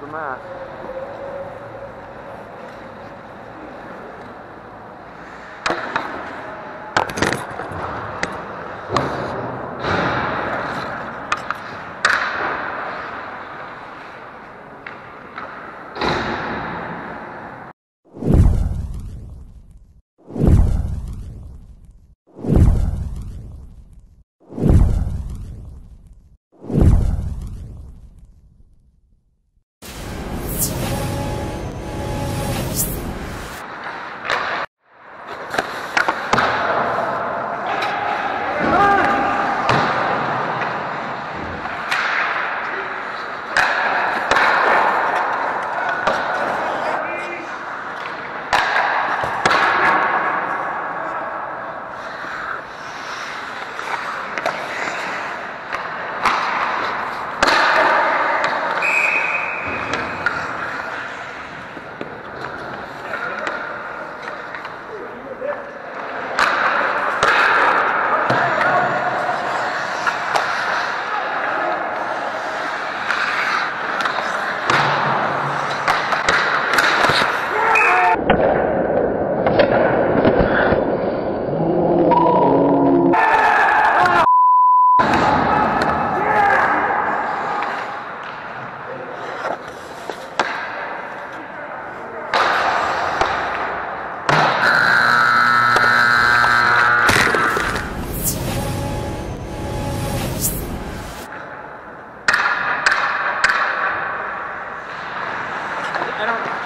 the mask. I don't.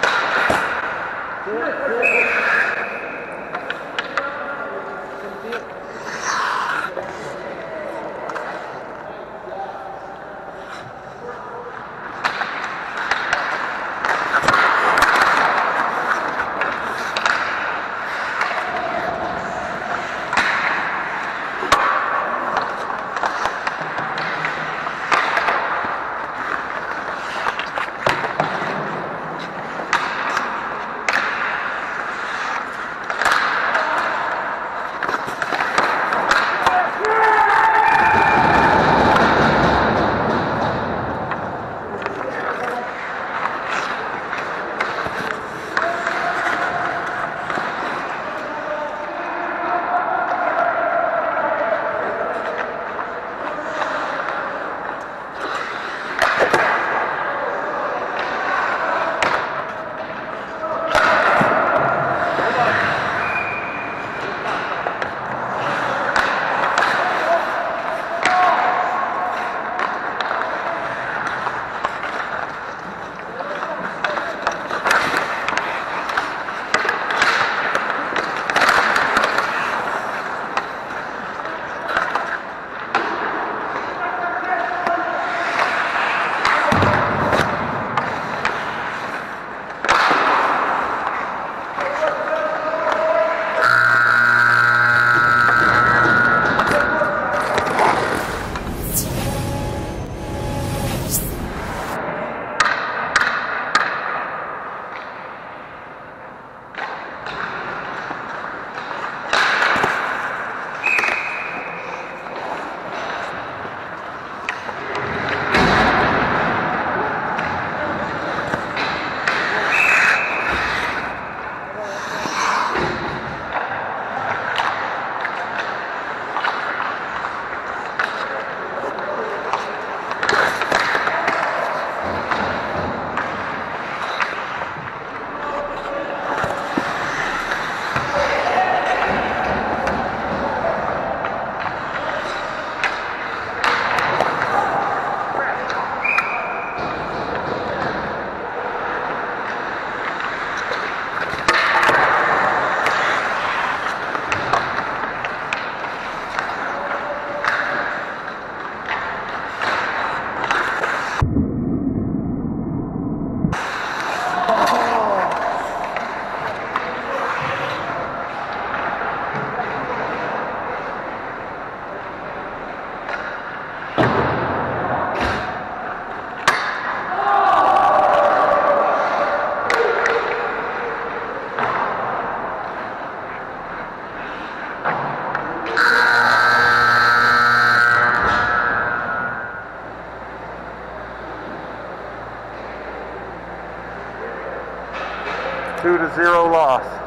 Two to zero loss.